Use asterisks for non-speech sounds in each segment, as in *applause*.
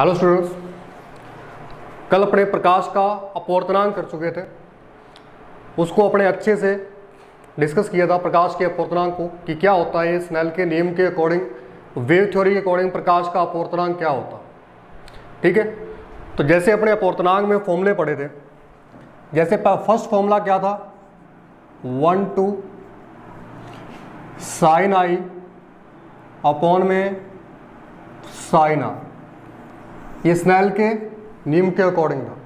Hello students, कल अपने प्रकाश का अपवर्तनांक कर चुके थे। उसको अपने अच्छे से डिस्कस किया था, प्रकाश के अपवर्तनांक को, कि क्या होता है स्नेल के नियम के अकॉर्डिंग वेव थ्योरी के अकॉर्डिंग प्रकाश का अपवर्तनांक क्या होता। ठीक है? तो जैसे अपने अपवर्तनांक में फॉर्मूले पढ़े थे, जैसे फ़र्स्ट फॉर्मूला क्या था? One two sine I upon में साइन आर ये स्नेल के नियम के अकॉर्डिंग था।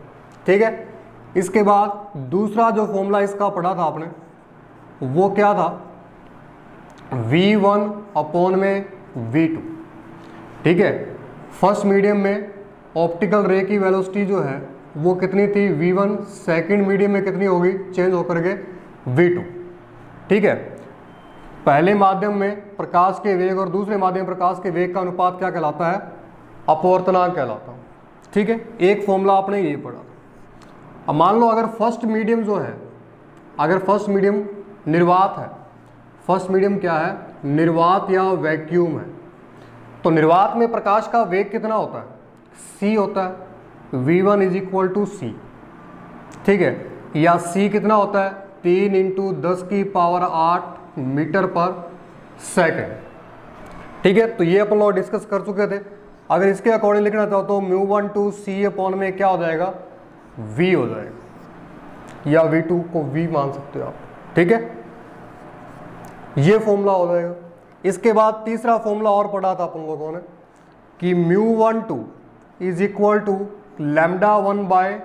ठीक है? इसके बाद दूसरा जो फॉर्मूला इसका पढ़ा था आपने, वो क्या था? V1 वन अपॉन में V2 ठीक है? फ़र्स्ट मीडियम में ऑप्टिकल रे की वेलोसिटी जो है, वो कितनी थी? V1 वन सेकेंड मीडियम में कितनी होगी? चेंज होकर के V2 ठीक है? पहले माध्यम में प्रकाश के वेग और दूसरे माध्यम प्रकाश के वेग का अनुपात क्या कहलाता है? अपवर्तनांक कहलाता है। ठीक है? एक फॉर्मूला आपने ये पढ़ा। अब मान लो अगर फ़र्स्ट मीडियम जो है, अगर फ़र्स्ट मीडियम निर्वात है फ़र्स्ट मीडियम क्या है? निर्वात या वैक्यूम है। तो निर्वात में प्रकाश का वेग कितना होता है? C होता है। V1 one is equal to C ठीक है? या c कितना होता है? तीन इंटू दस की पावर आठ मीटर पर सेकेंड ठीक है? तो ये अपन लोग डिस्कस कर चुके थे। अगर इसके अकॉर्डिंग लिखना चाहो तो mu one two C upon में क्या हो जाएगा? V हो जाएगा। या v2 को v मान सकते हो आप। ठीक है? ये फॉर्मूला हो जाएगा। इसके बाद तीसरा फॉर्मूला और पढ़ा था अपन लोगों ने कि mu one two is equal to lambda one by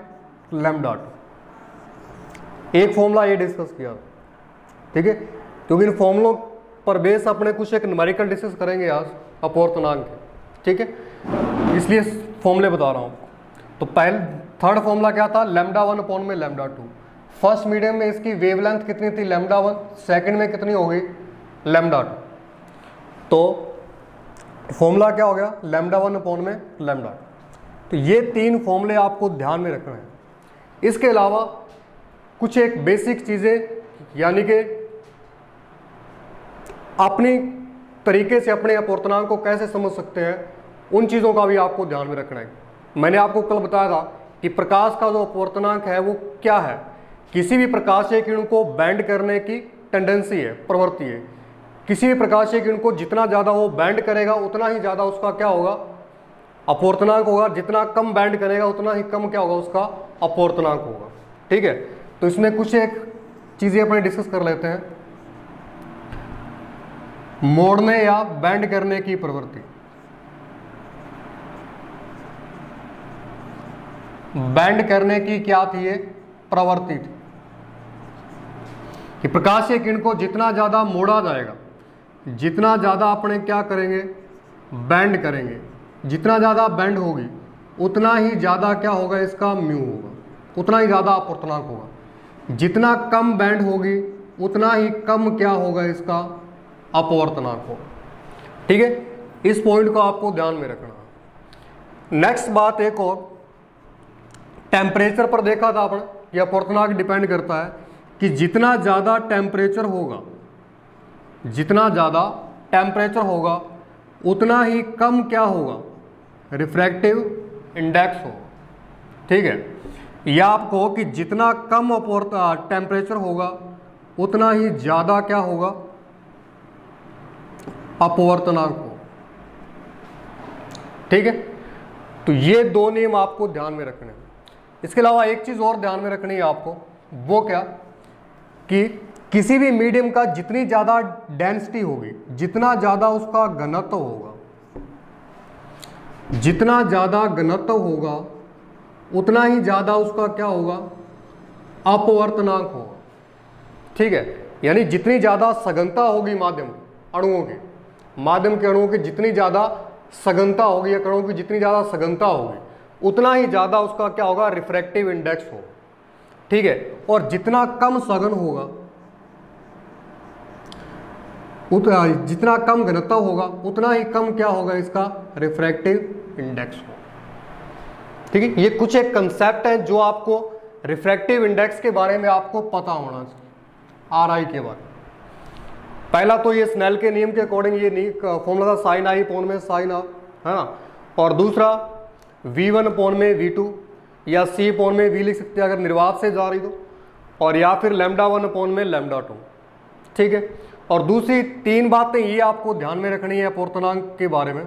lambda two एक फॉर्मूला ये डिस्कस किया। ठीक है? क्योंकि इन फॉर्मूलों पर बेस अपने कुछ एक न्यूमेरिकल डिस्कस करेंगे आज अपवर्तनांक ठीक है? इसलिए फॉर्मूले बता रहा हूँ तो पहले थर्ड फॉर्मूला क्या था? लेमडा वन अपॉन में लेमडा टू फ़र्स्ट मीडियम में इसकी वेवलेंथ कितनी थी? लेमडा वन सेकेंड में कितनी होगी लेमडा टू तो फॉर्मूला क्या हो गया? लेमडा वन अपॉन में लेमडा टू तो ये तीन फॉर्मूले आपको ध्यान में रखना है। इसके अलावा कुछ एक बेसिक चीज़ें, यानी कि अपनी तरीके से अपने अपवर्तनांक को कैसे समझ सकते हैं उन चीज़ों का भी आपको ध्यान में रखना है। मैंने आपको कल बताया था कि प्रकाश का जो अपवर्तनांक है, वो क्या है? किसी भी प्रकाशीय किरण को बैंड करने की टेंडेंसी है, प्रवृत्ति है। किसी भी प्रकाशीय किरण को जितना ज़्यादा वो बैंड करेगा, उतना ही ज़्यादा उसका क्या होगा? अपवर्तनांक होगा। जितना कम बैंड करेगा, उतना ही कम क्या होगा? उसका अपवर्तनांक होगा। ठीक है? तो इसमें कुछ एक चीज़ें अपने डिस्कस कर लेते हैं। मोड़ने या बैंड करने की प्रवृत्ति। बैंड करने की क्या थी ये प्रवृत्ति थी? कि प्रकाशीय किरण को जितना ज़्यादा मोड़ा जाएगा, जितना ज़्यादा अपने क्या करेंगे? बैंड करेंगे। जितना ज़्यादा बैंड होगी, उतना ही ज़्यादा क्या होगा इसका? म्यू होगा। उतना ही ज़्यादा अपवर्तनांक होगा। जितना कम बैंड होगी, उतना ही कम क्या होगा इसका? अपवर्तनांक होगा। ठीक है? इस पॉइंट को आपको ध्यान में रखना नेक्स्ट बात एक और। टेम्परेचर पर देखा था आपने कि अपवर्तनांक डिपेंड करता है कि जितना ज़्यादा टेम्परेचर होगा, जितना ज़्यादा टेम्परेचर होगा, उतना ही कम क्या होगा? रिफ्रैक्टिव इंडेक्स होगा। ठीक है? या आपको कि जितना कम टेम्परेचर होगा, उतना ही ज़्यादा क्या होगा? अपवर्तनांक हो ठीक है? तो ये दो नियम आपको ध्यान में रखने हैं। इसके अलावा एक चीज़ और ध्यान में रखनी है आपको, वो क्या? कि किसी भी मीडियम का जितनी ज़्यादा डेंसिटी होगी, जितना ज़्यादा उसका घनत्व होगा, जितना ज़्यादा घनत्व होगा, उतना ही ज़्यादा उसका क्या होगा? अपवर्तनांक होगा। ठीक है? यानी जितनी ज़्यादा सघनता होगी माध्यम, अणुओं की, माध्यम के अणुओं की जितनी ज़्यादा सघनता होगी या कणों की जितनी ज़्यादा सघनता होगी उतना ही ज़्यादा उसका क्या होगा? रिफ्रैक्टिव इंडेक्स हो ठीक है? और जितना कम सघन होगा उतना जितना कम घनत्व होगा, उतना ही कम क्या होगा इसका? रिफ्रैक्टिव इंडेक्स हो ठीक है? ये कुछ एक कंसेप्ट है जो आपको रिफ्रैक्टिव इंडेक्स के बारे में आपको पता होना चाहिए आर आई के बारे में। पहला तो ये स्नेल के नियम के अकॉर्डिंग ये फॉर्मूला था साइन आई पोन में साइन आर है ना? और दूसरा वी वन अपोन में वी टू या सी अपोन में वी लिख सकते हैं अगर निर्वात से जा रही तो और या फिर लेमडा वन अपोन में लेमडा टू ठीक है? और दूसरी तीन बातें ये आपको ध्यान में रखनी है अपूर्तनांक के बारे में,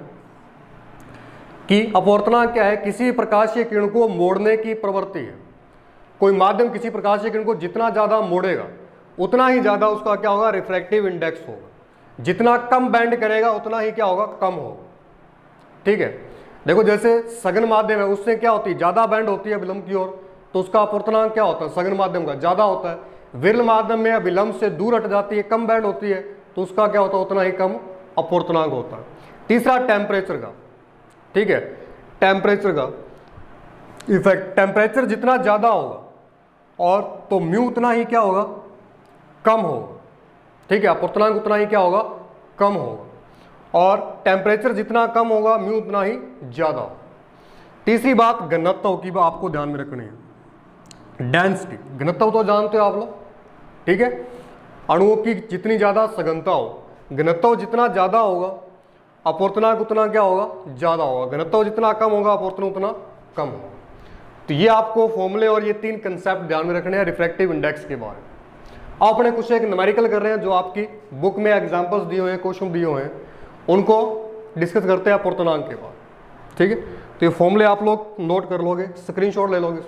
कि अपूर्तनांक क्या है? किसी प्रकाशीय किरण को मोड़ने की प्रवृत्ति है। कोई माध्यम किसी प्रकाशीय किरण को जितना ज़्यादा मोड़ेगा, उतना ही ज़्यादा उसका क्या होगा? रिफ्रैक्टिव इंडेक्स होगा। जितना कम बैंड करेगा, उतना ही क्या होगा? कम होगा। ठीक है? देखो, जैसे सघन माध्यम है, उससे क्या होती है? ज़्यादा बैंड होती है विलंब की ओर तो उसका अपूर्तनांक क्या होता है? सघन माध्यम का ज़्यादा होता है। विरल माध्यम में विलंब से दूर हट जाती है, कम बैंड होती है तो उसका क्या होता है? उतना ही कम अपूर्तनांक होता है। तीसरा टेम्परेचर का। ठीक है? टेम्परेचर का। इफ़ेक्ट टेम्परेचर जितना ज़्यादा होगा, और तो म्यू उतना ही क्या होगा? कम होगा। ठीक है? अपूर्तनांक उतना ही क्या होगा? कम होगा। और टेम्परेचर जितना कम होगा म्यू उतना ही ज़्यादा तीसरी बात, घनत्व की आपको ध्यान में रखनी है। डेंसिटी घनत्व तो जानते हो आप लोग, ठीक है? अणुओं की जितनी ज़्यादा सघनता हो, घनत्व जितना ज़्यादा होगा अपूर्तनांक उतना क्या होगा? ज़्यादा होगा। घनत्व जितना कम होगा अपूर्तन उतना कम होगा। तो ये आपको फॉर्मूले और ये तीन कंसेप्ट ध्यान में रखने हैं रिफ्रैक्टिव इंडेक्स के बारे में। अपने कुछ एक न्यूमेरिकल कर रहे हैं, जो आपकी बुक में एग्जाम्पल्स दिए हुए हैं क्वेश्चन दिए हुए हैं। उनको डिस्कस करते हैं अपूर्तनांक के बाद। ठीक है? तो ये फॉर्मूले आप लोग नोट कर लोगे स्क्रीनशॉट ले लोगे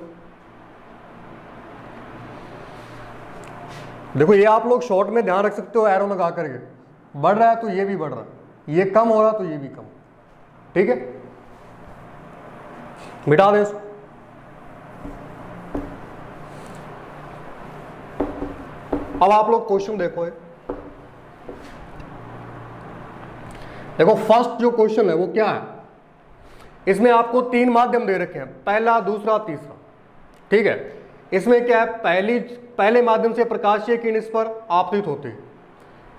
देखो, ये आप लोग शॉर्ट में ध्यान रख सकते हो एरो लगा करके। बढ़ रहा है तो ये भी बढ़ रहा है। ये कम हो रहा तो ये भी कम। ठीक है? मिटा दें इसको। अब आप लोग क्वेश्चन देखो देखो फ़र्स्ट जो क्वेश्चन है, वो क्या है? इसमें आपको तीन माध्यम दे रखे हैं, पहला, दूसरा, तीसरा। ठीक है? इसमें क्या है? पहली, पहले माध्यम से प्रकाशीय किरण इस पर? आपतित होती है।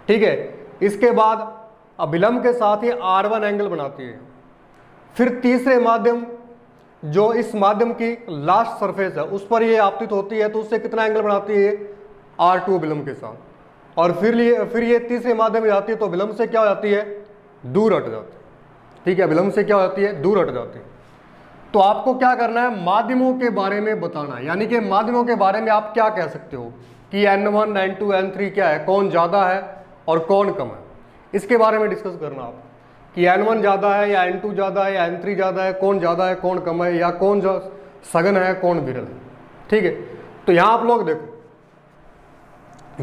ठीक है? इसके बाद अभिलंब के साथ ही आर वन एंगल बनाती है। फिर तीसरे माध्यम, जो इस माध्यम की लास्ट सरफेस है, उस पर ये आपतित होती है तो उससे कितना एंगल बनाती है? आर टू अभिलंब के साथ। और फिर ये फिर ये तीसरे माध्यम में जाती है तो अभिलंब से क्या हो जाती है? दूर हट जाती ठीक है, विलंब से क्या हो जाती है? दूर हट जाती तो आपको क्या करना है? माध्यमों के बारे में बताना है। यानी कि माध्यमों के बारे में आप क्या कह सकते हो कि N one N two N three क्या है? कौन ज़्यादा है और कौन कम है? इसके बारे में डिस्कस करना आप। कि एन वन ज़्यादा है या एन टू ज़्यादा है या एन थ्री ज़्यादा है, कौन ज़्यादा है, कौन कम है या कौन सघन है, कौन विरल है। ठीक है? तो यहाँ आप लोग देखो।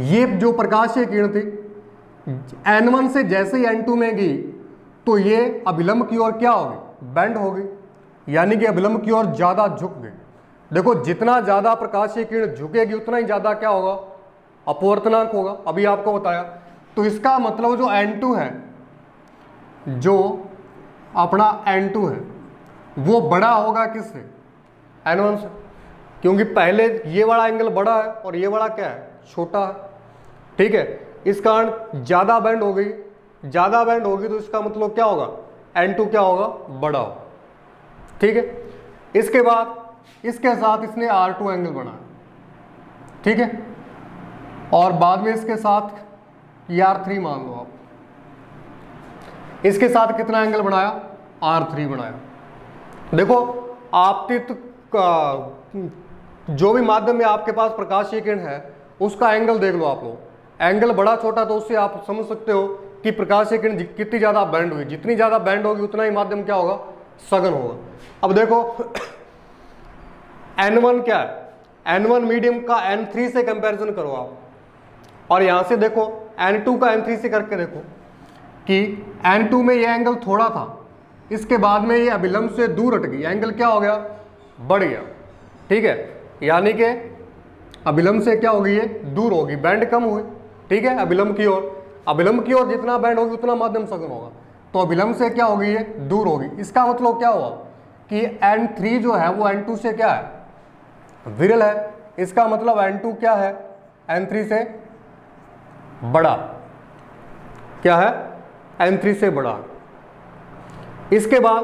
ये जो प्रकाशीय किरण थी एन वन से जैसे ही एन टू में गई तो ये अभिलंब की ओर क्या होगी? बैंड होगी। यानी कि अभिलंब की ओर ज़्यादा झुक गई देखो, जितना ज़्यादा प्रकाशीय किरण झुकेगी, उतना ही ज़्यादा क्या होगा? अपवर्तनांक होगा। अभी आपको बताया। तो इसका मतलब जो N2 है, जो अपना N2 है, वो बड़ा होगा किससे? N1 से। क्योंकि पहले ये वाला एंगल बड़ा है और ये वाला क्या है? छोटा है। ठीक है? इस कारण ज़्यादा बैंड हो गई। ज़्यादा बैंड होगी तो इसका मतलब क्या होगा? एन टू क्या होगा? बड़ा होगा। ठीक है? इसके बाद, इसके साथ इसने R2 एंगल बनाया। ठीक है? और बाद में इसके साथ आर थ्री मान लो आप। इसके साथ कितना एंगल बनाया? आर थ्री बनाया। देखो, आपतित जो भी माध्यम में आपके पास प्रकाशीय किरण है, उसका एंगल देख लो आप लोग। एंगल बड़ा छोटा तो उससे आप समझ सकते हो कि प्रकाशीय किरण कितनी ज़्यादा बैंड हुई। जितनी ज़्यादा बैंड होगी, उतना ही माध्यम क्या होगा? सघन होगा। अब देखो *coughs* N1 क्या है? N1 मीडियम का N3 से कंपैरिजन करो आप। और यहाँ से देखो N2 का N3 से करके देखो कि N2 में ये एंगल थोड़ा था। इसके बाद में ये अभिलंब से दूर हट गई एंगल क्या हो गया? बढ़ गया। ठीक है? यानी कि अभिलंब से क्या होगी? ये दूर होगी। बैंड कम हुई। ठीक है? अभिलंब की ओर। अभिलंब की ओर जितना बैंड होगी उतना माध्यम सघन होगा तो अभिलंब से क्या होगी? ये दूर होगी। इसका मतलब क्या हुआ? कि N3 जो है, वो N2 से क्या है? विरल है। इसका मतलब N2 क्या है? N3 से बड़ा। क्या है? एन थ्री से बड़ा। इसके बाद,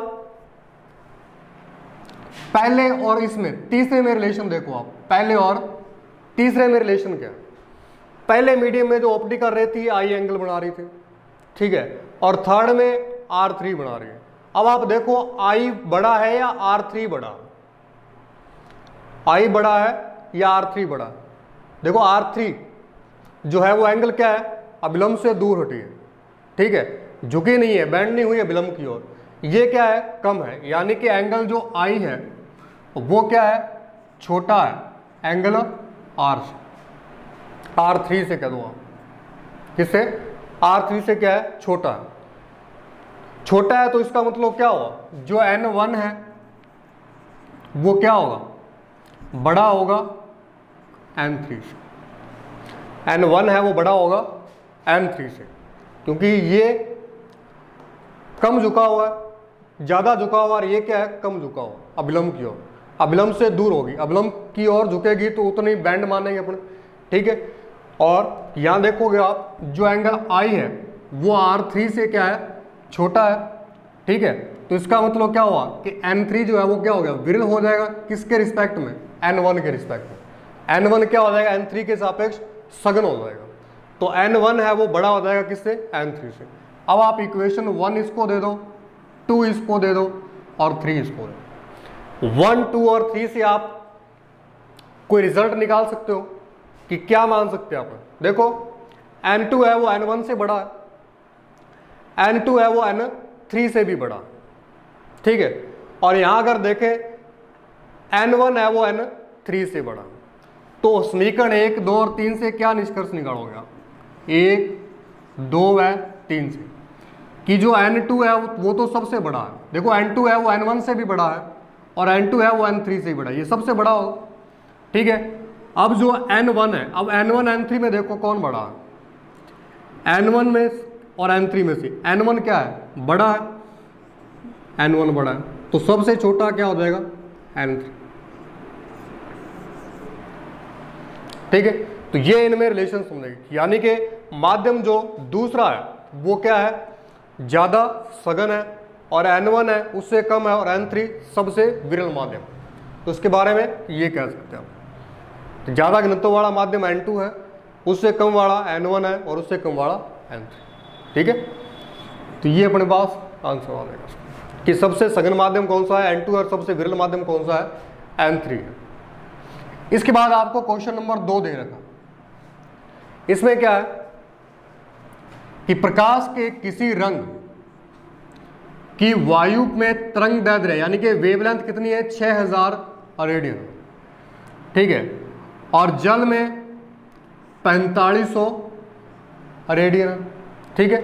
पहले और इसमें, तीसरे में रिलेशन देखो आप। पहले और तीसरे में रिलेशन क्या पहले मीडियम में जो ऑप्टिकल रहती है आई एंगल बना रही थी। ठीक है? और थर्ड में आर थ्री बना रही है। अब आप देखो आई बड़ा है या आर थ्री बड़ा? आई बड़ा है या आर थ्री बड़ा? देखो आर थ्री जो है वो एंगल क्या है? अविलंब से दूर हटी है। ठीक है? झुकी नहीं है बैंड नहीं हुई है विलंब की ओर। ये क्या है? कम है। यानी कि एंगल जो आई है, वो क्या है? छोटा है। एंगल आर से। आर थ्री से कह दो आप। किससे? आर थ्री से क्या है? छोटा है। छोटा है तो इसका मतलब क्या होगा? जो एन वन है, वो क्या होगा? बड़ा होगा एन थ्री से। एन वन है, वो बड़ा होगा एन थ्री से। क्योंकि ये कम झुका हुआ है। ज़्यादा झुका हुआ और ये क्या है? कम झुका हुआ अभिलंब की ओर। अभिलंब से दूर होगी। अभिलंब की ओर झुकेगी तो उतनी बैंड मानेंगे अपने। ठीक है? और यहाँ देखोगे आप, जो एंगल आई है, वो आर थ्री से क्या है? छोटा है, ठीक है? तो इसका मतलब क्या हुआ कि एन थ्री जो है, वो क्या हो गया? विरल हो जाएगा। किसके रिस्पेक्ट में? एन वन के रिस्पेक्ट में। एन वन क्या हो जाएगा? एन थ्री के सापेक्ष सघन हो जाएगा। तो एन वन है, वो बड़ा हो जाएगा किससे? एन थ्री से। अब आप इक्वेशन वन इसको दे दो टू इसको दे दो और थ्री इसको दे वन टू और थ्री से आप कोई रिज़ल्ट निकाल सकते हो। कि क्या मान सकते हैं आप देखो एन टू है वो एन वन से बड़ा है। एन टू है वो एन थ्री से भी बड़ा ठीक है? और यहाँ अगर देखें एन वन है वो एन थ्री से बड़ा तो समीकरण एक, दो और तीन से क्या निष्कर्ष निकालोगे आप? एक, दो व तीन से। कि जो एन टू है, वो तो सबसे बड़ा है। देखो एन टू है वो एन वन से भी बड़ा है और एन टू है वो एन थ्री से भी बड़ा है। ये सबसे बड़ा हो। ठीक है? अब जो एन वन है, अब एन वन एन थ्री में देखो कौन बड़ा है। एन वन में और एन थ्री में से। एन वन क्या है? बड़ा है। एन वन बड़ा है। तो सबसे छोटा क्या हो जाएगा? एन थ्री ठीक है? तो ये इनमें रिलेशन समझेगी यानी कि माध्यम जो दूसरा है, वो क्या है? ज़्यादा सघन है और एन वन है, उससे कम है और एन थ्री सबसे विरल माध्यम। तो इसके बारे में ये कह सकते हैं तो ज़्यादा घनत्व वाला माध्यम एन टू है, उससे कम वाला एन वन है और उससे कम वाला एन थ्री ठीक है? तो ये अपने पास आंसर आ जाएगा कि सबसे सघन माध्यम कौन सा है एन टू और सबसे विरल माध्यम कौन सा है एन थ्री है। इसके बाद आपको क्वेश्चन नंबर दो दे रखा। इसमें क्या है? कि प्रकाश के किसी रंग की वायु में तरंग दैर्ध्य, यानी कि वेवलेंथ कितनी है? 6000 रेडियन। ठीक है? और जल में पैंतालीस सौ रेडियन, ठीक है?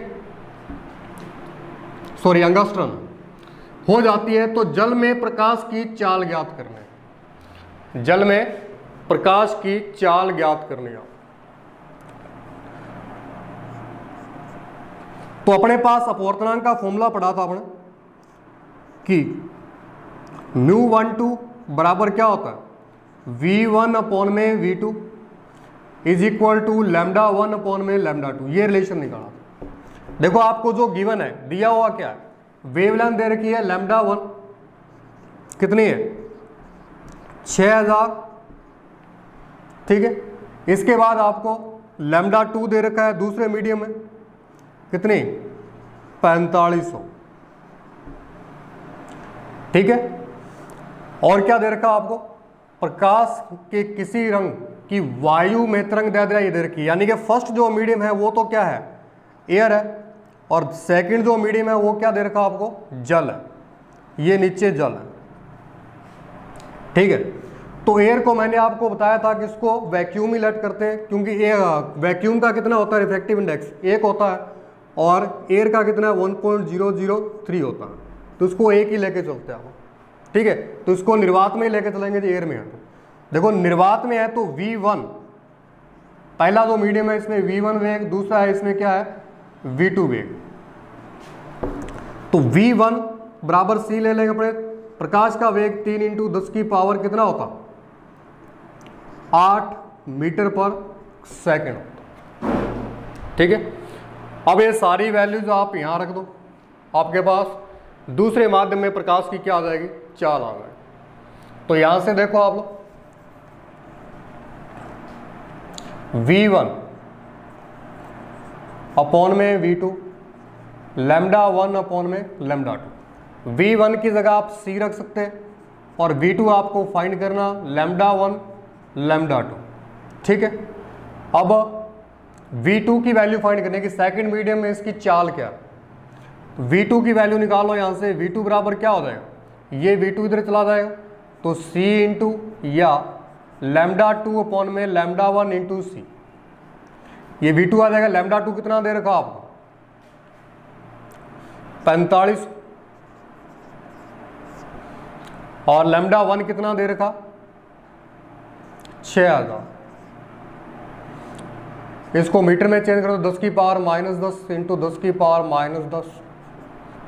सॉरी अंगस्ट्रम हो जाती है तो जल में प्रकाश की चाल ज्ञात करने। जल में प्रकाश की चाल ज्ञात करने आप। तो अपने पास अपवर्तनांक का फॉर्मूला पढ़ा था अपने कि म्यू वन टू बराबर क्या होता है? वी वन अपॉन में V two is equal to lambda one upon में लेमडा टू ये रिलेशन निकाला देखो, आपको जो गिवन है, दिया हुआ क्या है? वेवलेंथ दे रखी है लेमडा वन कितनी है? छ हज़ार। ठीक है? इसके बाद आपको लेमडा टू दे रखा है दूसरे मीडियम में। कितनी? पैंतालीस सौ। ठीक है? और क्या दे रखा आपको? प्रकाश के किसी रंग की वायु में तरंग दे दिया ये दे रखी यानी कि फ़र्स्ट जो मीडियम है, वो तो क्या है? एयर है। और सेकंड जो मीडियम है, वो क्या दे रखा आपको? जल। है ये नीचे जल। है ठीक है? तो एयर को मैंने आपको बताया था कि इसको वैक्यूम ही लेट करते हैं, क्योंकि वैक्यूम का कितना होता है? रिफ्लेक्टिव इंडेक्स एक होता है और एयर का कितना है? One point zero zero three होता है। तो उसको एक ही लेके चलते हैं आप ठीक है? तो इसको निर्वात में ही लेके चलेंगे जो एयर में। है देखो, निर्वात में है तो वी वन पहला जो मीडियम है इसमें वी वन वेग, दूसरा है इसमें क्या है? वी टू वेग। तो वी वन बराबर सी ले लेंगे अपने। प्रकाश का वेग तीन इंटू दस की पावर कितना होता? आठ मीटर पर सेकेंड होता। ठीक है? अब ये सारी वैल्यूज़ आप यहाँ रख दो। आपके पास दूसरे माध्यम में प्रकाश की क्या आ जाएगी? चाल आ गए। तो यहाँ से देखो आप लोग। वी वन अपॉन में V two lambda one upon में लेमडा टू वी वन की जगह आप सी रख सकते हैं और वी टू आपको फाइंड करना लेमडा वन लेमडा टू ठीक है? अब वी टू की वैल्यू फाइंड करने की सेकंड मीडियम में इसकी चाल क्या वी टू की वैल्यू निकालो यहाँ से वी टू बराबर क्या हो जाएगा? ये वी टू इधर चला जाएगा। तो सी इंटू या लेमडा टू अपॉन में लेमडा वन इंटू सी ये वी टू आ जाएगा। लेमडा टू कितना दे रखा आपको? पैंतालीस। और लेमडा वन कितना दे रखा? छह हज़ार। इसको मीटर में चेंज करो दस की पावर माइनस दस इंटू दस की पावर माइनस दस।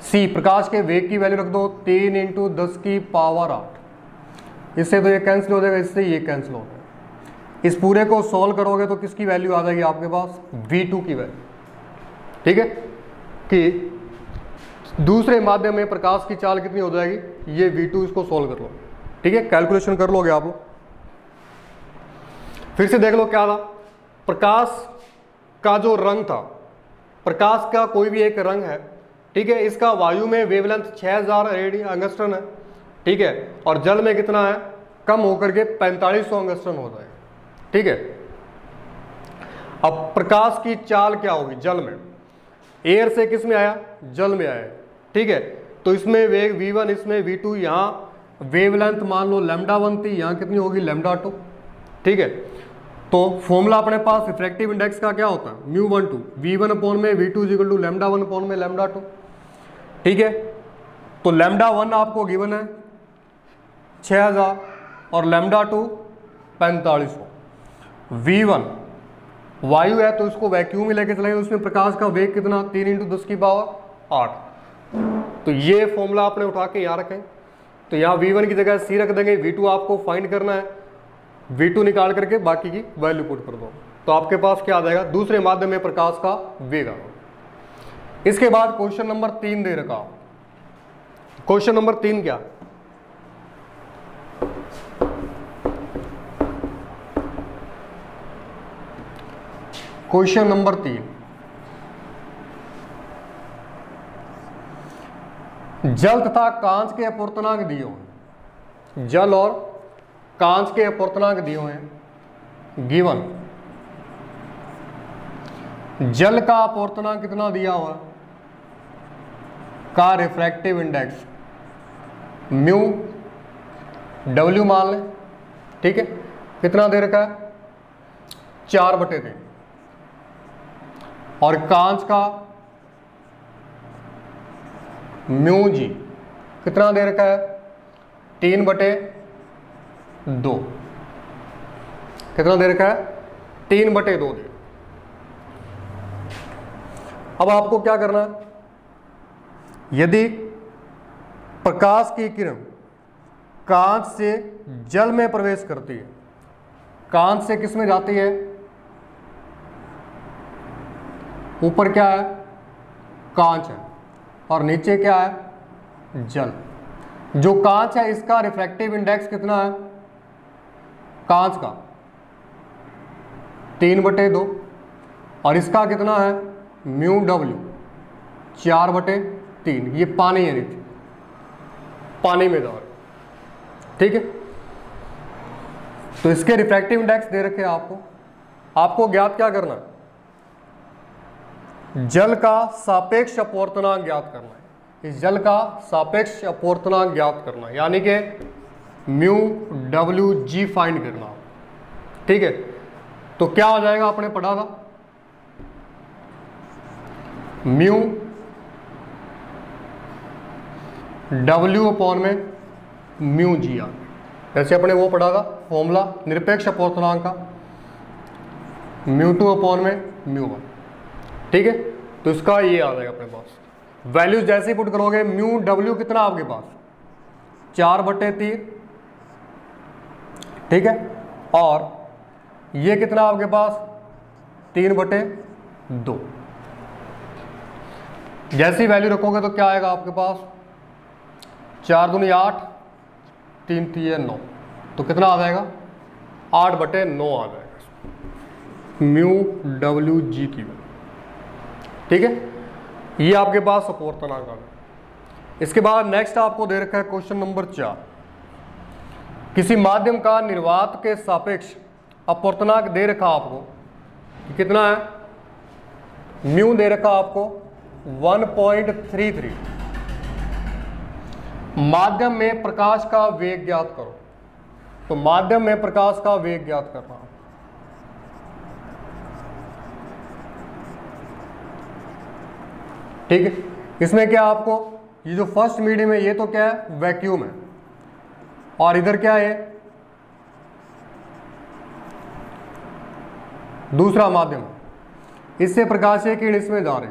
सी, प्रकाश के वेग की वैल्यू रख दो, तीन इंटू दस की पावर आठ। इससे तो ये कैंसिल हो जाएगा, इससे ये कैंसिल हो जाएगा। इस पूरे को सॉल्व करोगे तो किसकी वैल्यू आ जाएगी आपके पास? V2 की वैल्यू ठीक है? कि दूसरे माध्यम में प्रकाश की चाल कितनी हो जाएगी? ये V2 इसको सॉल्व कर लो। ठीक है? कैलकुलेशन कर लोगे आप लोग। फिर से देख लो क्या था। प्रकाश का जो रंग था, प्रकाश का कोई भी एक रंग है ठीक है, इसका वायु में वेवलेंथ 6000 हज़ार रेडियन अंगस्टन है, ठीक है, और जल में कितना है, कम होकर के 4500 अंगस्टन होता है, ठीक है। अब प्रकाश की चाल क्या होगी, जल में? एयर से किसमें आया? जल में आया, ठीक है। तो इसमें वेग v1 वन इसमें v2 टू यहाँ वेवलेंथ मान लो लेमडा वन थी, यहाँ कितनी होगी लेमडा टू ठीक है। तो फॉर्मूला अपने पास रिफ्रैक्टिव इंडेक्स का क्या होता है? Mu one two V one upon में V two is equal to lambda one upon में लेमडा टू ठीक है? तो लेमडा वन आपको गिवन है 6000 और लेमडा टू पैंतालीस सौ। वी वन वायु है तो इसको वैक्यूम में लेके चलेंगे, उसमें प्रकाश का वेग कितना? तीन इंटू दस की पावर आठ। तो ये फॉर्मूला आपने उठा के यहाँ रखें। तो यहाँ वी वन की जगह सी रख देंगे वी टू आपको फाइंड करना है। वी टू निकाल करके बाकी की वैल्यू पुट कर दो। तो आपके पास क्या आ जाएगा? दूसरे माध्यम में प्रकाश का वेग आ इसके बाद क्वेश्चन नंबर तीन दे रखा क्वेश्चन नंबर तीन क्या? क्वेश्चन नंबर तीन। जल तथा कांच के अपूर्तनांक दिए हुए जल और कांच के अपूर्तनांक दिए हुए हैं। गिवन। जल का अपूर्तनांक कितना दिया हुआ का रिफ्रैक्टिव इंडेक्स म्यू डब्ल्यू मान लें, ठीक है? कितना दे रखा है? चार बटे तीन। और कांच का म्यू जी कितना दे रखा है? तीन बटे दो। कितना दे रखा है? तीन बटे दो दे। अब आपको क्या करना है? यदि प्रकाश की किरण कांच से जल में प्रवेश करती है, कांच से किसमें जाती है? ऊपर क्या है? कांच है। और नीचे क्या है? जल। जो कांच है, इसका रिफ्रैक्टिव इंडेक्स कितना है? कांच का। तीन बटे दो। और इसका कितना है? म्यू डब्ल्यू चार बटे तीन, ये पानी नीचे। पानी में दौड़। ठीक है? तो इसके रिफ्रैक्टिव इंडेक्स दे रखे आपको। आपको ज्ञात क्या करना है? जल का सापेक्ष अपवर्तनांक ज्ञात करना है। इस जल का सापेक्ष अपवर्तनांक ज्ञात करना है। यानी कि म्यू डब्ल्यू जी फाइंड करना। ठीक है? तो क्या हो जाएगा आपने पढ़ा था? म्यू डब्ल्यू अपॉन में म्यू जी आर जैसे अपने वो पढ़ा था फॉर्मूला निरपेक्ष अपवर्तनांक का। म्यू टू अपॉन में म्यू वन ठीक है? तो इसका ये आ जाएगा अपने पास। वैल्यूज़ जैसे ही पुट करोगे म्यू डब्ल्यू कितना आपके पास? चार बटे तीन। ठीक है? और ये कितना आपके पास? तीन बटे दो। जैसी वैल्यू रखोगे तो क्या आएगा आपके पास? चार दूनी आठ, तीन तीन नौ। तो कितना आ जाएगा? आठ बटे नौ आ जाएगा। म्यू डब्ल्यू जी की ठीक है? ये आपके पास अपूर्तनांक आ इसके बाद नेक्स्ट आपको दे रखा है क्वेश्चन नंबर चार। किसी माध्यम का निर्वात के सापेक्ष अपर्तनाक दे रखा आपको कितना है? म्यू दे रखा आपको 1.33 माध्यम में प्रकाश का वेग ज्ञात करो। तो माध्यम में प्रकाश का वेग ज्ञात करना। ठीक है? इसमें क्या आपको, ये जो फ़र्स्ट मीडियम है, ये तो क्या है? वैक्यूम है। और इधर क्या है? दूसरा माध्यम। इससे प्रकाशीय किरण इसमें जा रही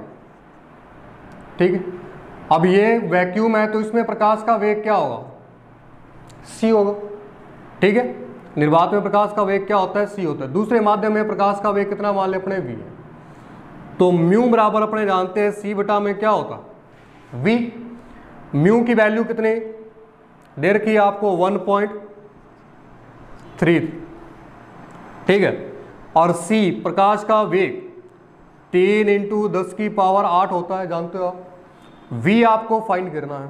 ठीक है? अब ये वैक्यूम है तो इसमें प्रकाश का वेग क्या होगा? सी होगा। ठीक है? निर्वात में प्रकाश का वेग क्या होता है? सी होता है। दूसरे माध्यम में प्रकाश का वेग कितना? मान ले अपने वी है। तो म्यू बराबर अपने जानते हैं सी बटा में क्या होता? वी म्यू की वैल्यू कितनी? दे रखी है आपको वन पॉइंट थ्री ठीक है? और सी प्रकाश का वेग तीन इंटू दस की पावर आठ होता है, जानते हो आप? वी आपको फाइंड करना है।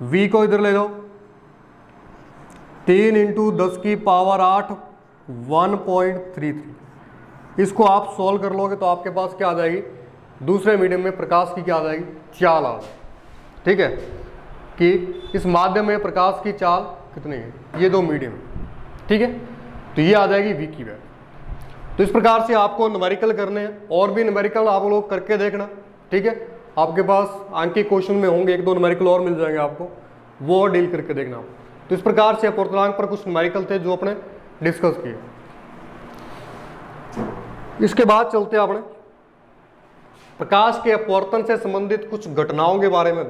वी को इधर ले लो। तीन इंटू दस की पावर आठ वन पॉइंट थ्री थ्री इसको आप सॉल्व कर लोगे तो आपके पास क्या आ जाएगी? दूसरे मीडियम में प्रकाश की क्या आ जाएगी? चाल आ जाएगी। ठीक है? कि इस माध्यम में प्रकाश की चाल कितनी है? ये दो मीडियम ठीक है? तो ये आ जाएगी वी की वैल्यू तो इस प्रकार से आपको न्यूमेरिकल करने हैं और भी न्यूमेरिकल आप लोग करके देखना। ठीक है? आपके पास आंक क्वेश्चन में होंगे, एक दो न्यूमेरिकल और मिल जाएँगे आपको। वो डील करके देखना तो इस प्रकार से अपूर्णांक पर कुछ न्यूमेरिकल थे जो अपने डिस्कस किए। इसके बाद चलते हैं अपने प्रकाश के अपवर्तन से संबंधित कुछ घटनाओं के बारे में।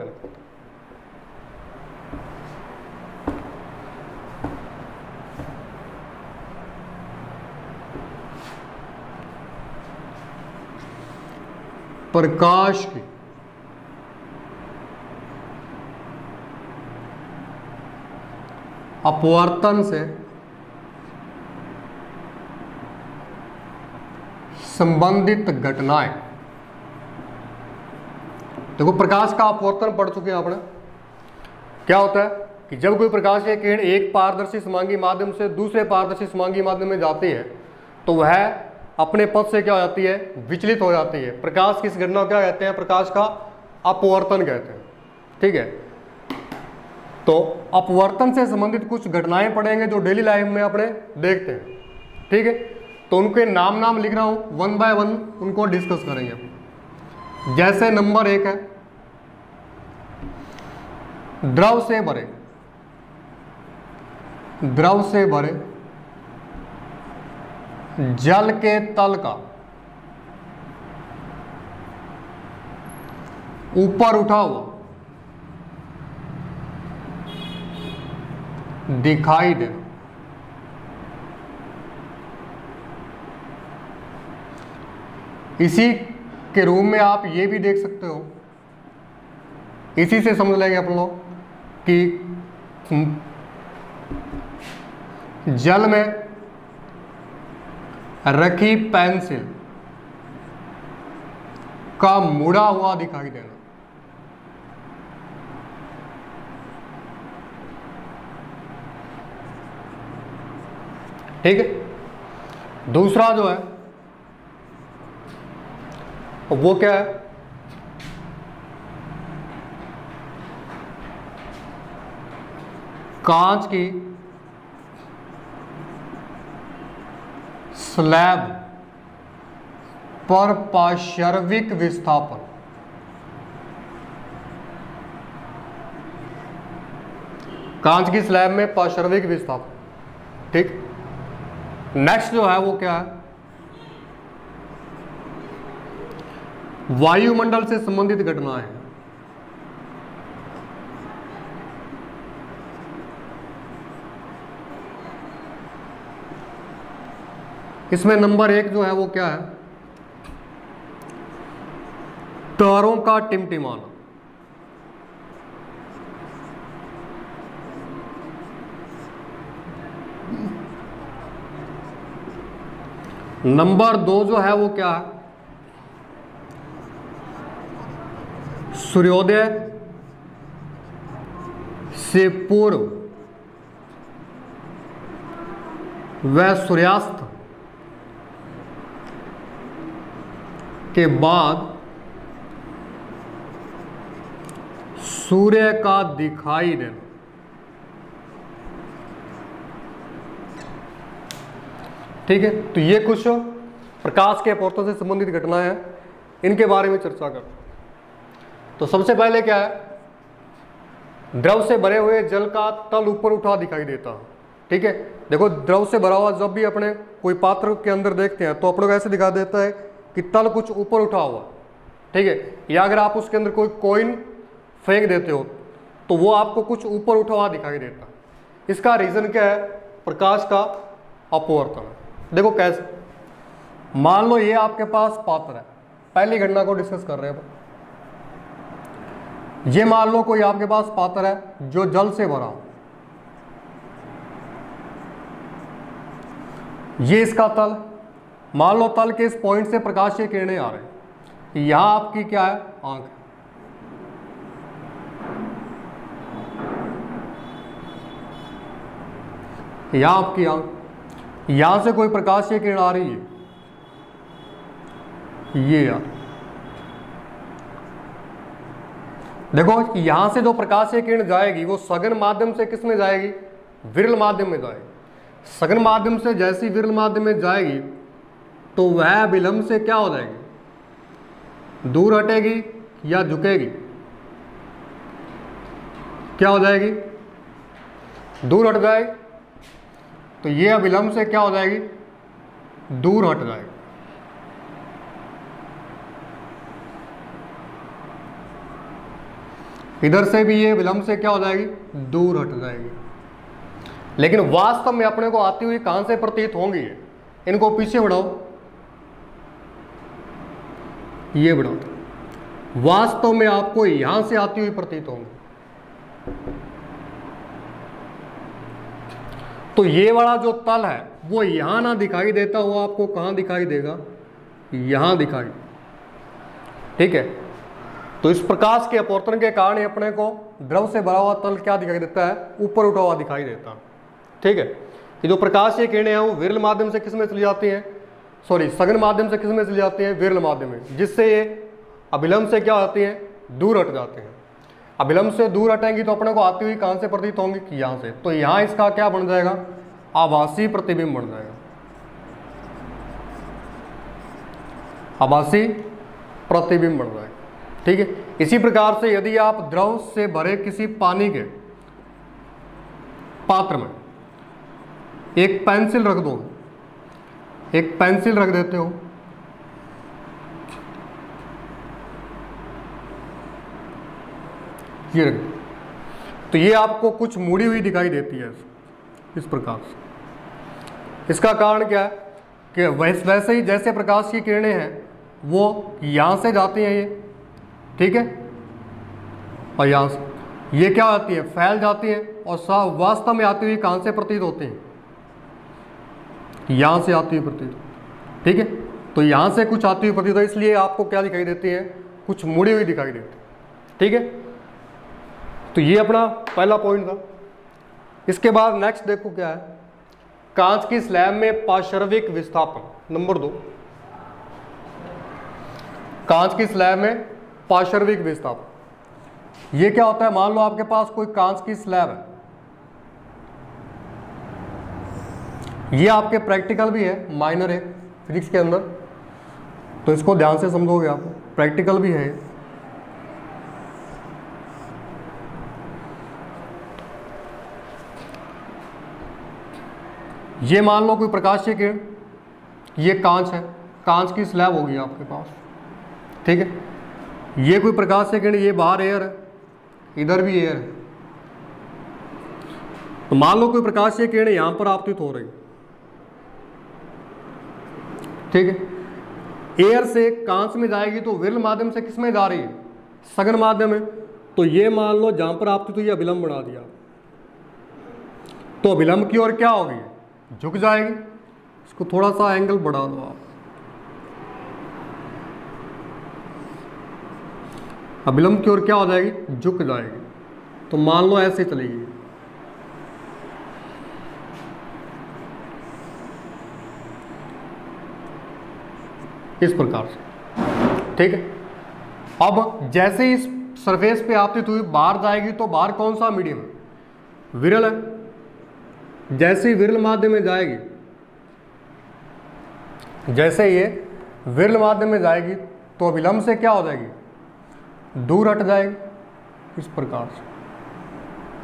प्रकाश की अपवर्तन से संबंधित घटनाएँ। देखो, प्रकाश का अपवर्तन पढ़ चुके हैं आपने। क्या होता है कि जब कोई प्रकाश की किरण एक पारदर्शी समांगी माध्यम से दूसरे पारदर्शी समांगी माध्यम में जाती है तो वह अपने पद से क्या हो जाती है? विचलित हो जाती है। प्रकाश की इस घटना को क्या कहते हैं? प्रकाश का अपवर्तन कहते हैं। ठीक है? तो अपवर्तन से संबंधित कुछ घटनाएँ पढ़ेंगे जो डेली लाइफ में अपने देखते हैं। ठीक है? तो उनके नाम नाम लिख रहा हूँ वन बाय वन उनको डिस्कस करेंगे। जैसे नंबर एक है। द्रव से भरे। द्रव से भरे। जल के तल का। ऊपर उठा हुआ। दिखाई दे। इसी के रूम में आप ये भी देख सकते हो। इसी से समझ लेंगे अपन लोग कि जल में रखी पेंसिल का मुड़ा हुआ दिखाई देना ठीक है? दूसरा जो है, वो क्या है? कांच की स्लैब पर पाशर्विक विस्थापन। कांच की स्लैब में पार्श्विक विस्थापन, ठीक? नेक्स्ट जो है वो क्या है? वायुमंडल से संबंधित घटनाएँ इसमें नंबर एक जो है वो क्या है? तारों का टिमटिमाना। नंबर दो जो है वो क्या? है सूर्योदय से पूर्व। व सूर्यास्त के बाद सूर्य का दिखाई देना ठीक है? तो ये कुछ प्रकाश के अपवर्तन से संबंधित घटनाएँ हैं। इनके बारे में चर्चा कर। तो सबसे पहले क्या है? द्रव से भरे हुए जल का तल ऊपर उठा दिखाई देता ठीक है? देखो, द्रव से भरा हुआ जब भी अपने कोई पात्र के अंदर देखते हैं तो अपने को ऐसे दिखा देता है कि तल कुछ ऊपर उठा हुआ। ठीक है? या अगर आप उसके अंदर कोई कॉइन फेंक देते हो तो वो आपको कुछ ऊपर उठा हुआ दिखाई देता इसका रीज़न क्या है? प्रकाश का अपवर्तन। देखो कैसे, मान लो ये आपके पास पात्र है, पहली घटना को डिस्कस कर रहे हैं। ये मान लो कोई आपके पास पात्र है जो जल से भरा हो। ये इसका तल, मान लो तल के इस पॉइंट से प्रकाश प्रकाशीय किरणें आ रहे हैं। यहाँ आपकी क्या है? आँख यहाँ आपकी आँख। यहाँ से कोई प्रकाश प्रकाशीय किरण आ रही है? ये यार देखो, यहाँ से जो प्रकाशीय किरण जाएगी, वो सघन माध्यम से किसमें जाएगी? विरल माध्यम में जाएगी। सघन माध्यम से जैसी विरल माध्यम में जाएगी तो वह विलंब से क्या हो जाएगी? दूर हटेगी या झुकेगी? क्या हो जाएगी? दूर हट जाएगी। तो ये अविलंब से क्या हो जाएगी? दूर हट जाएगी। इधर से भी ये विलंब से क्या हो जाएगी? दूर हट जाएगी। लेकिन वास्तव में अपने को आती हुई कहाँ से प्रतीत होंगी? इनको पीछे बढ़ाओ। ये बढ़ाओ। वास्तव में आपको यहाँ से आती हुई प्रतीत होंगी। तो ये वाला जो तल है, वो यहाँ ना दिखाई देता हुआ आपको कहाँ दिखाई देगा? यहाँ दिखाई। ठीक है? तो इस प्रकाश के अपवर्तन के कारण अपने को द्रव से भरा हुआ तल क्या दिखाई देता है? ऊपर उठा हुआ दिखाई देता। है ठीक है? ये जो प्रकाश ये किरणें हैं, वो विरल माध्यम से किसमें चली जाती हैं? सॉरी सघन माध्यम से किसमें चली जाती हैं? विरल माध्यम में, जिससे ये अभिलंब से क्या होती हैं? दूर हट जाते हैं। अभिलंब से दूर हटेंगी तो अपने को आती हुई कहाँ से प्रतीत होंगी कि यहाँ से। तो यहाँ इसका क्या बन जाएगा? आभासी प्रतिबिंब बन जाएगा। आभासी प्रतिबिंब बन जाएगा। ठीक है? इसी प्रकार से यदि आप द्रव से भरे किसी पानी के पात्र में एक पेंसिल रख दो। एक पेंसिल रख देते हो। ये तो ये आपको कुछ मुड़ी हुई दिखाई देती है इस प्रकार से। इसका कारण क्या है? कि वैसे वैसे ही जैसे प्रकाश की किरणें हैं, वो यहाँ से जाती हैं ये। ठीक है? और यहाँ से ये क्या आती है? फैल जाती है और वास्तव में आती हुई कहाँ से प्रतीत होती हैं? यहाँ से आती हुई प्रतीत। ठीक है? तो यहाँ से कुछ आती हुई प्रतीत इसलिए आपको क्या दिखाई देती है? कुछ मुड़ी हुई दिखाई देती है। ठीक है? तो ये अपना पहला पॉइंट था। इसके बाद नेक्स्ट देखो क्या है। कांच की स्लैब में पार्श्विक विस्थापन नंबर दो। कांच की स्लैब में पार्श्विक विस्थापन। ये क्या होता है? मान लो आपके पास कोई कांच की स्लैब है। ये आपके प्रैक्टिकल भी है माइनर है फिजिक्स के अंदर। तो इसको ध्यान से समझोगे आप। प्रैक्टिकल भी है ये मान लो कोई प्रकाशीय किरण, ये कांच है, कांच की स्लैब होगी आपके पास, ठीक है? ये कोई प्रकाशीय किरण, ये बाहर एयर है, इधर भी एयर है। तो मान लो कोई प्रकाशीय किरण यहाँ पर आपतित हो रही, ठीक है? एयर से कांच में जाएगी तो विरल माध्यम से किसमें जा रही है? सघन माध्यम में तो ये मान लो जहाँ पर आपने तो ये अभिलंब बना दिया। तो अभिलंब की ओर क्या होगी झुक जाएगी। इसको थोड़ा सा एंगल बढ़ा दो आप। अभिलंब की ओर क्या हो जाएगी? झुक जाएगी। तो मान लो ऐसे चलेगी। इस प्रकार से। ठीक है? अब जैसे इस सरफेस पे आपतित हुई बाहर जाएगी तो बाहर कौन सा? मीडियम विरल है। जैसे ही विरल माध्यम में जाएगी, जैसे ये विरल माध्यम में जाएगी तो विलंब से क्या हो जाएगी? दूर हट जाएगी। इस प्रकार से।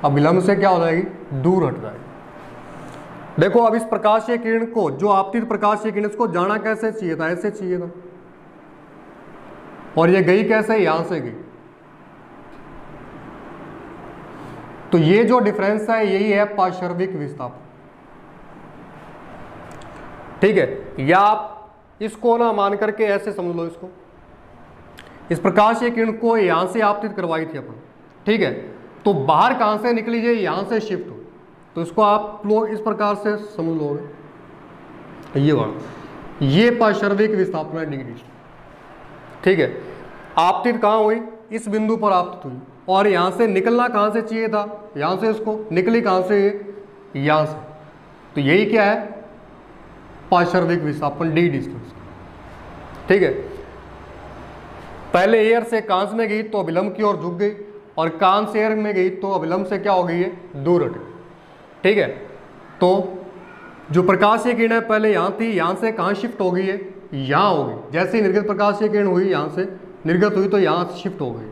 अब विलंब से क्या हो जाएगी? दूर हट जाएगी। देखो, अब इस प्रकाशीय किरण को, जो आपतित प्रकाशीय किरण, इसको जाना कैसे चाहिए था? ऐसे चाहिए था। और ये गई कैसे? यहाँ से गई। तो ये जो डिफरेंस है, यही है पार्श्विक विस्थापन। ठीक है? या आप इसको ना मान करके ऐसे समझ लो इसको। इस प्रकाश ये किरण को यहाँ से आपतित करवाई थी अपन। ठीक है? तो बाहर कहाँ से निकली जाए यहाँ से शिफ्ट हो। तो इसको आप लोग इस प्रकार से समझ लोगे ये वाला। ये पार्श्विक विस्थापन है डिग्री। ठीक है? आपतित कहाँ हुई? इस बिंदु पर आपतित हुई। और यहाँ से निकलना कहाँ से चाहिए था? यहाँ से इसको निकली कहाँ से? यहाँ से। तो यही क्या है? पार्श्विक विस्थापन डी डिस्टेंस ठीक है? पहले एयर से कांस में गई तो अभिलंब की ओर झुक गई और कांस एयर में गई तो अभिलंब से क्या हो गई है? दूर हट गई। ठीक है? तो जो प्रकाशीय किरण है पहले यहाँ थी, यहाँ से कहाँ शिफ्ट हो गई है? यहाँ हो गई। जैसे ही निर्गत प्रकाशीय किरण हुई, यहाँ से निर्गत हुई तो यहाँ शिफ्ट हो गई।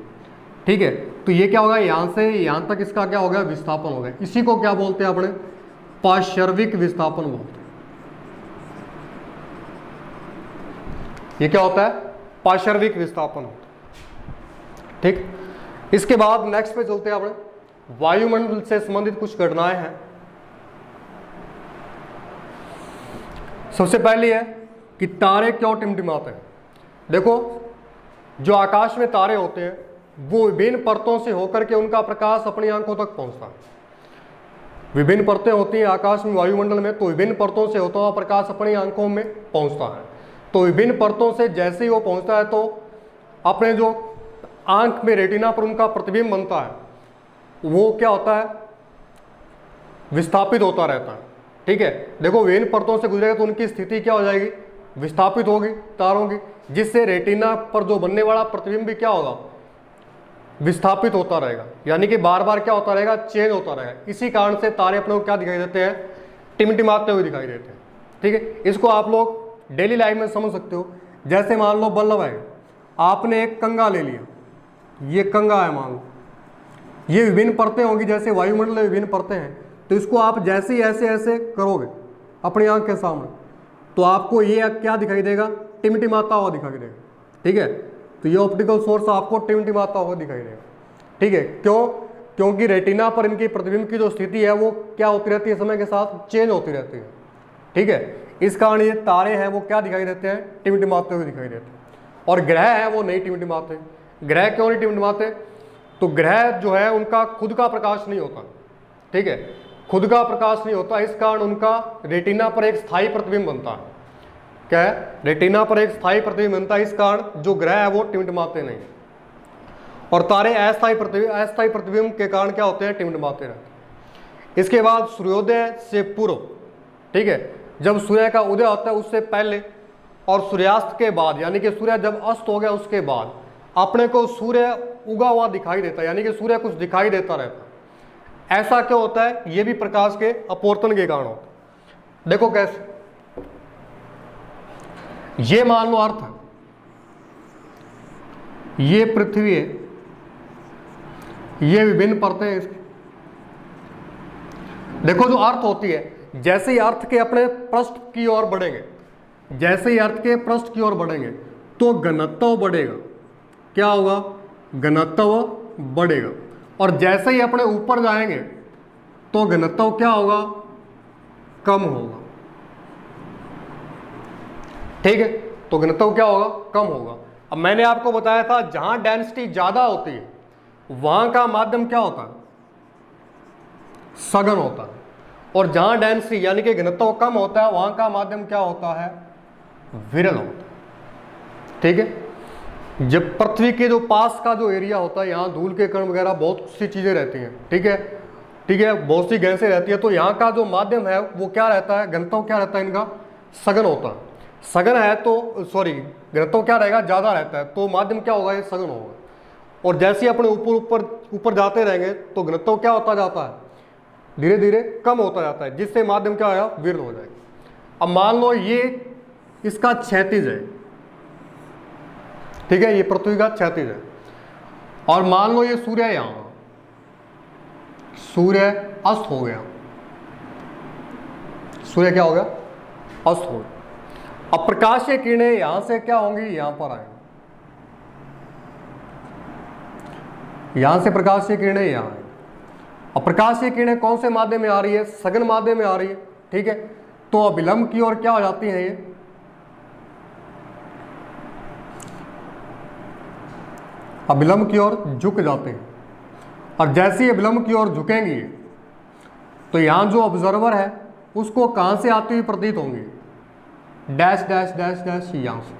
ठीक है? तो ये क्या होगा? यहाँ से, यहाँ तक इसका क्या हो गया विस्थापन हो गया इसी को क्या बोलते हैं अपने? पार्श्विक विस्थापन बोलते हैं। ये क्या होता है? पार्श्विक विस्थापन होता है। ठीक? इसके बाद नेक्स्ट पे चलते हैं अपने। वायुमंडल से संबंधित कुछ घटनाएँ हैं। सबसे पहली है कि तारे क्यों टिमटिमाते हैं? देखो, जो आकाश में तारे होते हैं वो विभिन्न परतों से होकर के उनका प्रकाश अपनी आँखों तक पहुँचता। विभिन्न परतें होती हैं आकाश में वायुमंडल में तो विभिन्न परतों से होता हुआ प्रकाश अपनी आँखों में पहुँचता है। तो विभिन्न परतों से जैसे ही वो पहुँचता है तो अपने जो आँख में रेटिना पर उनका प्रतिबिंब बनता है, वो क्या होता है? विस्थापित होता रहता है। ठीक है? देखो, विभिन्न परतों से गुजरेगा तो उनकी स्थिति क्या हो जाएगी? विस्थापित होगी तारों की जिससे रेटिना पर जो बनने वाला प्रतिबिंब भी क्या होगा? विस्थापित होता रहेगा। यानी कि बार बार क्या होता रहेगा? चेंज होता रहेगा। इसी कारण से तारे अपने को क्या दिखाई देते हैं? टिमटिमाते हुए दिखाई देते हैं। ठीक है? इसको आप लोग डेली लाइफ में समझ सकते हो। जैसे मान लो बल्लभ है आपने एक कंगा ले लिया। ये कंगा है मान लो। ये विभिन्न परतें होंगी। जैसे वायुमंडल में विभिन्न परतें हैं। तो इसको आप जैसे ही ऐसे ऐसे करोगे अपनी आँख के सामने तो आपको ये क्या दिखाई देगा? टिमटिमाता हुआ दिखाई देगा। ठीक है? तो ये ऑप्टिकल सोर्स आपको टिमटिमाता हुआ दिखाई देगा। ठीक है? क्यों? क्योंकि रेटिना पर इनकी प्रतिबिंब की जो स्थिति है, वो क्या होती रहती है समय के साथ? चेंज होती रहती है। ठीक है? इस कारण ये तारे हैं, वो क्या दिखाई देते हैं? टिमटिमाते हुए दिखाई देते हैं। और ग्रह है, वो नहीं टिमटिमाते ग्रह क्यों नहीं टिमटिमाते तो ग्रह जो है, उनका खुद का प्रकाश नहीं होता। ठीक है? खुद का प्रकाश नहीं होता, इस कारण उनका रेटिना पर एक स्थायी प्रतिबिंब बनता है। क्या रेटिना पर एक स्थायी प्रतिबिंब बनता है इस कारण जो ग्रह है वो टिमटिमाते नहीं। और तारे अस्थायी प्रतिबिंब अस्थायी प्रतिबिंब के कारण क्या होते हैं? टिमटिमाते रहते इसके बाद सूर्योदय से पूर्व, ठीक है? जब सूर्य का उदय होता है उससे पहले और सूर्यास्त के बाद, यानी कि सूर्य जब अस्त हो गया उसके बाद, अपने को सूर्य उगा हुआ दिखाई देता है, यानी कि सूर्य कुछ दिखाई देता रहता है। ऐसा क्यों होता है? ये भी प्रकाश के अपोर्तन के कारण होता है। देखो कैसे। ये मान लो अर्थ। ये पृथ्वी है। ये विभिन्न परतें हैं इसकी। देखो जो अर्थ होती है, जैसे ही अर्थ के अपने पृष्ठ की ओर बढ़ेंगे, जैसे ही अर्थ के पृष्ठ की ओर बढ़ेंगे तो घनत्व बढ़ेगा। क्या होगा? घनत्व बढ़ेगा। और जैसे ही अपने ऊपर जाएँगे तो घनत्व क्या होगा? कम होगा। ठीक है? तो घनत्व क्या होगा? कम होगा। अब मैंने आपको बताया था, जहाँ डेंसिटी ज़्यादा होती है, वहाँ का माध्यम क्या होता है? सघन होता है। और जहाँ डेंसिटी यानी कि घनत्व कम होता है, वहाँ का माध्यम क्या होता है? विरल होता है। ठीक है? जब पृथ्वी के जो पास का जो एरिया होता है, यहाँ धूल के कण वगैरह बहुत सी चीज़ें रहती हैं। ठीक है? ठीक है? बहुत सी गैसें रहती है तो यहाँ का जो माध्यम है, वो क्या रहता है? घनत्व क्या रहता है इनका? सघन होता है। सघन है तो सॉरी घनत्व क्या रहेगा? ज़्यादा रहता है। तो माध्यम क्या होगा? ये सघन होगा। और जैसे ही अपने ऊपर ऊपर ऊपर जाते रहेंगे तो घनत्व क्या होता जाता है? धीरे धीरे कम होता जाता है, जिससे माध्यम क्या होगा? विर्ण हो जाएगा। अब मान लो ये इसका क्षैतिज है। ठीक है? ये पृथ्वी का क्षैतिज है। और मान लो ये सूर्य यहाँ। सूर्य अस्त हो गया। सूर्य क्या हो गया? अस्त हो गया। अब प्रकाशीय किरणें यहाँ से क्या होंगी? यहाँ पर आएँगी। यहाँ से प्रकाशीय किरणें यहाँ आएँगी। अब प्रकाशीय किरणें कौन से माध्यम में आ रही है? सघन माध्यम में आ रही है, ठीक है? तो अभिलंब की ओर क्या हो जाती है ये? अभिलंब की ओर झुक जाते हैं। और जैसे ही अभिलंब की ओर झुकेंगी तो यहाँ जो ऑब्जर्वर है, उसको कहाँ से आती हुई प्रतीत होंगी? डैश डैश डैश डैश यहाँ से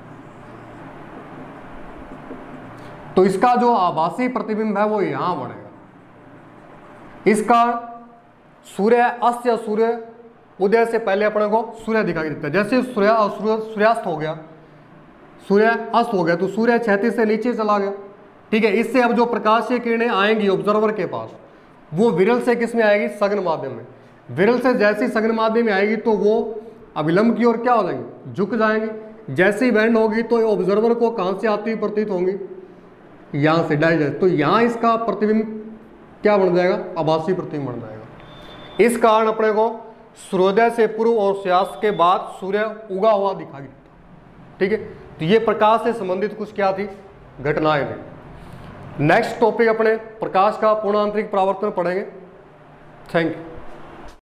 तो इसका जो आभासी प्रतिबिंब है, वो यहाँ बनेगा इसका सूर्य अस्त या सूर्य, उदय से पहले अपने को सूर्य दिखाई देता है। जैसे सूर्य सूर्यास्त हो गया, सूर्य अस्त हो गया तो सूर्य क्षैतिज से नीचे चला गया। ठीक है, इससे अब जो प्रकाशीय किरणें आएँगी ऑब्जर्वर के पास, वो विरल से किसमें आएगी? सघन माध्यम में। विरल से जैसी सघन माध्यम में आएगी तो वो अविलंब की ओर क्या हो जाएँगे? झुक जाएँगे। जैसे ही बैंड होगी तो ऑब्जर्वर को कहाँ से आती हुई प्रतीत होंगी? यहाँ से डाइजेस्ट तो यहाँ इसका प्रतिबिंब क्या बन जाएगा? आभासी प्रतिबिंब बन जाएगा। इस कारण अपने को सूर्योदय से पूर्व और सूर्यास्त के बाद सूर्य उगा हुआ दिखाई देता ठीक है? तो ये प्रकाश से संबंधित कुछ क्या थी? घटनाएँ थी। नेक्स्ट टॉपिक अपने प्रकाश का पूर्ण आंतरिक परावर्तन पढ़ेंगे। Thank you